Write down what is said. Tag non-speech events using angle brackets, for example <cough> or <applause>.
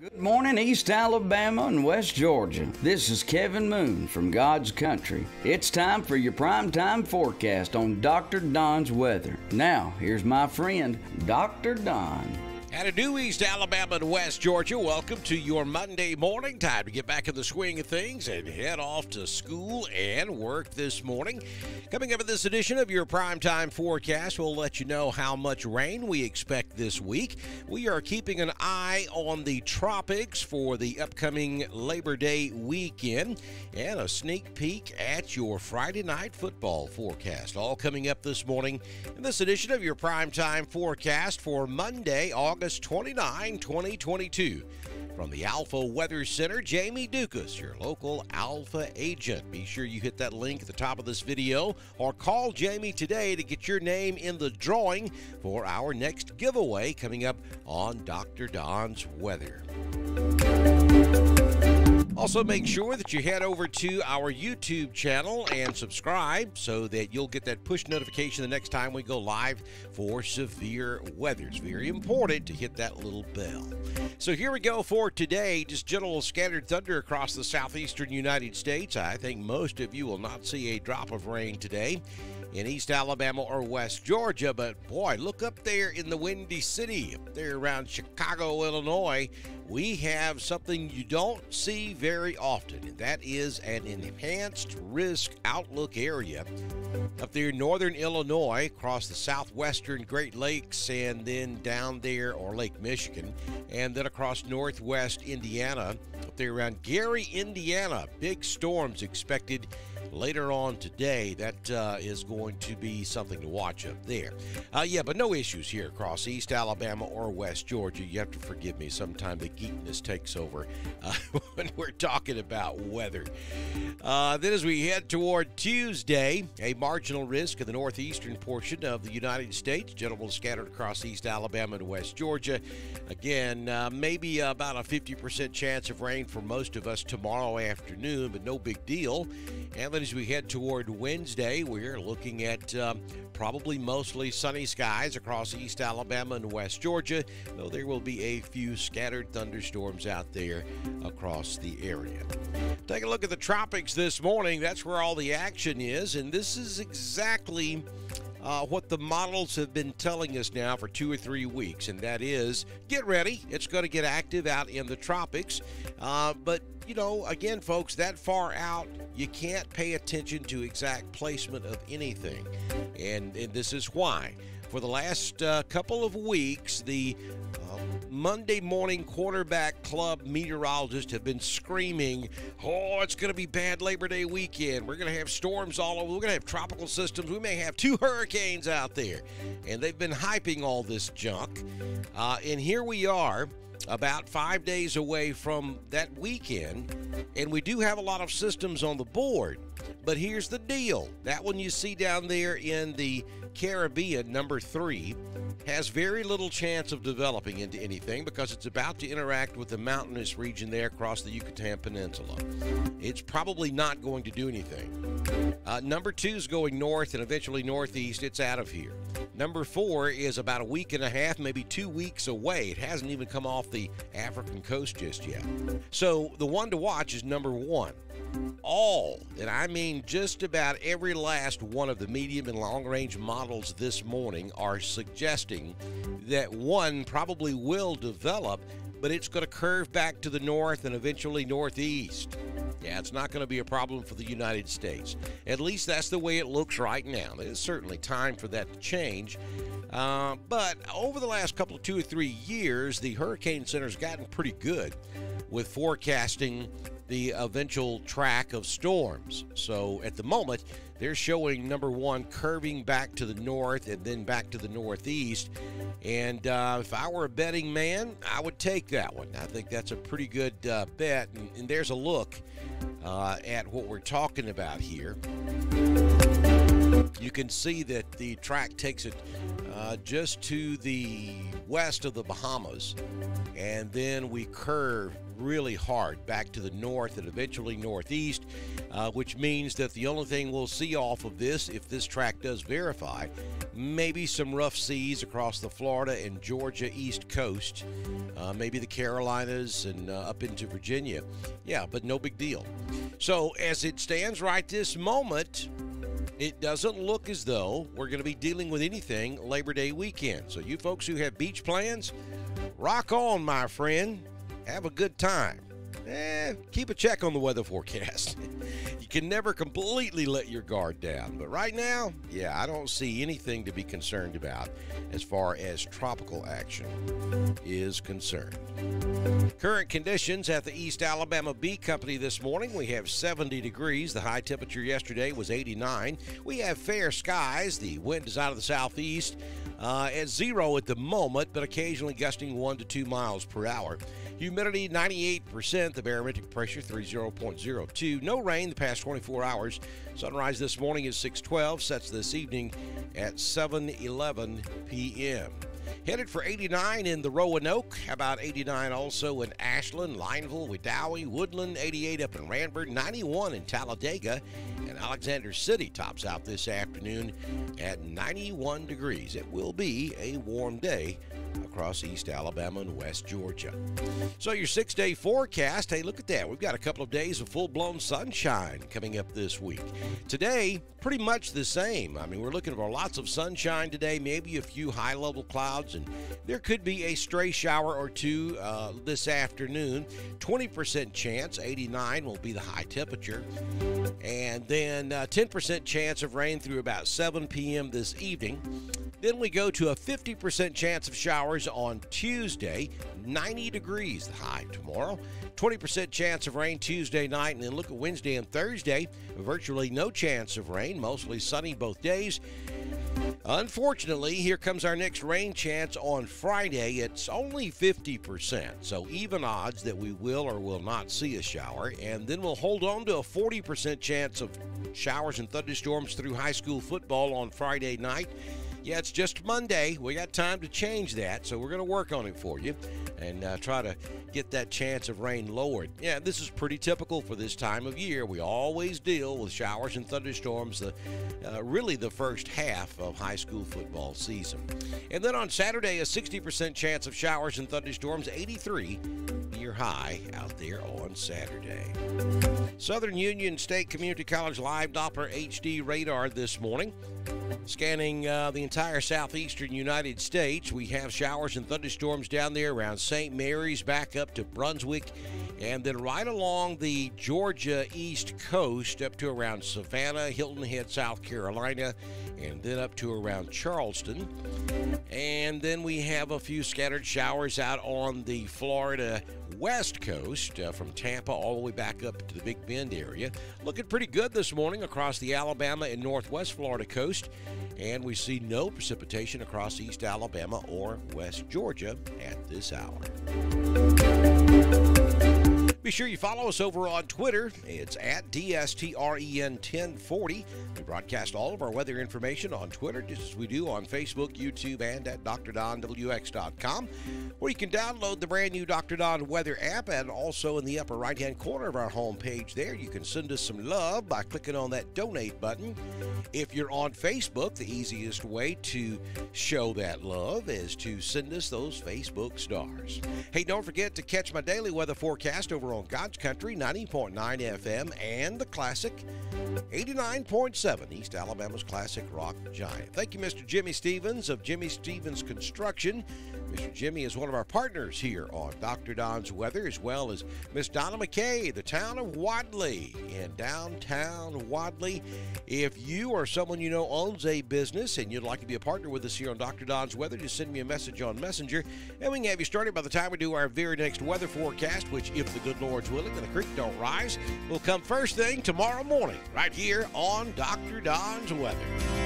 Good morning, East Alabama and West Georgia. This is Kevin Moon from God's Country. It's time for your primetime forecast on Dr. Don's weather. Now, here's my friend, Dr. Don. At a new East Alabama and West Georgia, welcome to your Monday morning. Time to get back in the swing of things and head off to school and work this morning. Coming up in this edition of your primetime forecast, we'll let you know how much rain we expect this week. We are keeping an eye on the tropics for the upcoming Labor Day weekend and a sneak peek at your Friday night football forecast. All coming up this morning in this edition of your primetime forecast for Monday, August. August 29, 2022. From the Alfa Weather Center, Jamie Dukus, your local Alfa agent. Be sure you hit that link at the top of this video or call Jamie today to get your name in the drawing for our next giveaway coming up on Dr. Don's Weather. Also, make sure that you head over to our YouTube channel and subscribe so that you'll get that push notification the next time we go live for severe weather. It's very important to hit that little bell. So, here we go for today. Just gentle scattered thunder across the southeastern United States. I think most of you will not see a drop of rain today in East Alabama or West Georgia. But boy, look up there in the Windy City, up there around Chicago, Illinois. We have something you don't see very often, and that is an enhanced risk outlook area up there in northern Illinois, across the southwestern Great Lakes, and then down there, or Lake Michigan, and then across northwest Indiana, up there around Gary, Indiana. Big storms expected later on today. That uh, is going to be something to watch up there. Uh, yeah, but no issues here across East Alabama or West Georgia. You have to forgive me. Sometime the geekness takes over uh, <laughs> when we're talking about weather. Uh, then, as we head toward Tuesday, a marginal risk in the northeastern portion of the United States. Gentle scattered across East Alabama and West Georgia. Again, uh, maybe about a 50% chance of rain for most of us tomorrow afternoon, but no big deal. And then as we head toward Wednesday, we're looking at um, probably mostly sunny skies across East Alabama and West Georgia, though there will be a few scattered thunderstorms out there across the area. Take a look at the tropics this morning. That's where all the action is, and this is exactly uh, what the models have been telling us now for two or three weeks, and that is get ready. It's going to get active out in the tropics. Uh, but, you know, again, folks, that far out, you can't pay attention to exact placement of anything. And, and this is why. For the last uh, couple of weeks, the Monday morning quarterback club meteorologists have been screaming, oh, it's going to be bad Labor Day weekend. We're going to have storms all over. We're going to have tropical systems. We may have two <laughs> hurricanes out there. And they've been hyping all this junk. Uh, and here we are about five days away from that weekend, and we do have a lot of systems on the board. But here's the deal that one you see down there in the Caribbean, number three, has very little chance of developing into anything because it's about to interact with the mountainous region there across the Yucatan Peninsula. It's probably not going to do anything. Uh, number two is going north and eventually northeast. It's out of here. Number four is about a week and a half, maybe two weeks away. It hasn't even come off the African coast just yet. So the one to watch is number one all, and I mean just about every last one of the medium and long range models this morning are suggesting that one probably will develop, but it's going to curve back to the north and eventually northeast. Yeah, it's not going to be a problem for the United States. At least that's the way it looks right now. There's certainly time for that to change. Uh, but over the last couple of two or three years, the Hurricane Center's gotten pretty good with forecasting the eventual track of storms. So at the moment, they're showing number one curving back to the north and then back to the northeast. And uh, if I were a betting man, I would take that one. I think that's a pretty good uh, bet. And, and, there's a look uh, at what we're talking about here. You can see that the track takes it uh, just to the west of the Bahamas, and then we curve really hard back to the north and eventually northeast, uh, which means that the only thing we'll see off of this, if this track does verify, maybe some rough seas across the Florida and Georgia east coast, uh, maybe the Carolinas and uh, up into Virginia. Yeah, but no big deal. So as it stands right this moment, it doesn't look as though we're going to be dealing with anything Labor Day weekend. So, you folks who have beach plans, rock on, my friend. Have a good time. Eh, keep a check on the weather forecast. <laughs> you can never completely let your guard down. But right now, yeah, I don't see anything to be concerned about as far as tropical action is concerned. Current conditions at the East Alabama Bee Company this morning. We have 70 degrees. The high temperature yesterday was 89. We have fair skies. The wind is out of the southeast uh, at zero at the moment, but occasionally gusting one to two miles per hour. Humidity 98%, the barometric pressure 30.02. No rain the past 24 hours. Sunrise this morning is 6:12, sets this evening at 7:11 p.m. Headed for 89 in the Roanoke, about 89 also in Ashland, Lineville, Wedowee, Woodland, 88 up in Ranford, 91 in Talladega, and Alexander City tops out this afternoon at 91 degrees. It will be a warm day across East Alabama and West Georgia. So, your six day forecast hey, look at that. We've got a couple of days of full blown sunshine coming up this week. Today, pretty much the same. I mean, we're looking for lots of sunshine today, maybe a few high level clouds, and there could be a stray shower or two uh, this afternoon. 20% chance, 89 will be the high temperature. And then uh, 10% chance of rain through about 7 p.m. this evening. Then we go to a 50% chance of showers on Tuesday, 90 degrees the high tomorrow. 20% chance of rain Tuesday night, and then look at Wednesday and Thursday. Virtually no chance of rain, mostly sunny both days. Unfortunately, here comes our next rain chance on Friday. It's only 50%, so even odds that we will or will not see a shower. And then we'll hold on to a 40% chance of showers and thunderstorms through high school football on Friday night. Yeah, it's just Monday. We got time to change that, so we're going to work on it for you and uh, try to get that chance of rain lowered. Yeah, this is pretty typical for this time of year. We always deal with showers and thunderstorms, the, uh, really the first half of high school football season. And then on Saturday, a 60% chance of showers and thunderstorms, 83 year high out there on Saturday. Southern Union State Community College Live Doppler HD radar this morning. Scanning uh, the entire southeastern United States, we have showers and thunderstorms down there around St. Mary's, back up to Brunswick, and then right along the Georgia east coast up to around Savannah, Hilton Head, South Carolina, and then up to around Charleston. And then we have a few scattered showers out on the Florida west coast uh, from Tampa all the way back up to the Big Bend area. Looking pretty good this morning across the Alabama and northwest Florida coast. And we see no precipitation across East Alabama or West Georgia at this hour. Be sure you follow us over on Twitter. It's at DSTREN1040. We broadcast all of our weather information on Twitter, just as we do on Facebook, YouTube, and at drdonwx.com, where you can download the brand new Dr. Don weather app. And also in the upper right hand corner of our homepage, there you can send us some love by clicking on that donate button. If you're on Facebook, the easiest way to show that love is to send us those Facebook stars. Hey, don't forget to catch my daily weather forecast over on God's Country 90.9 FM and the classic 89.7 East Alabama's classic rock giant. Thank you, Mr. Jimmy Stevens of Jimmy Stevens Construction. Mr. Jimmy is one of our partners here on Dr. Don's Weather, as well as Miss Donna McKay, the town of Wadley in downtown Wadley. If you or someone you know owns a business and you'd like to be a partner with us here on Dr. Don's Weather, just send me a message on Messenger, and we can have you started by the time we do our very next weather forecast, which, if the good Lord's willing and the creek don't rise, will come first thing tomorrow morning, right here on Dr. Don's Weather.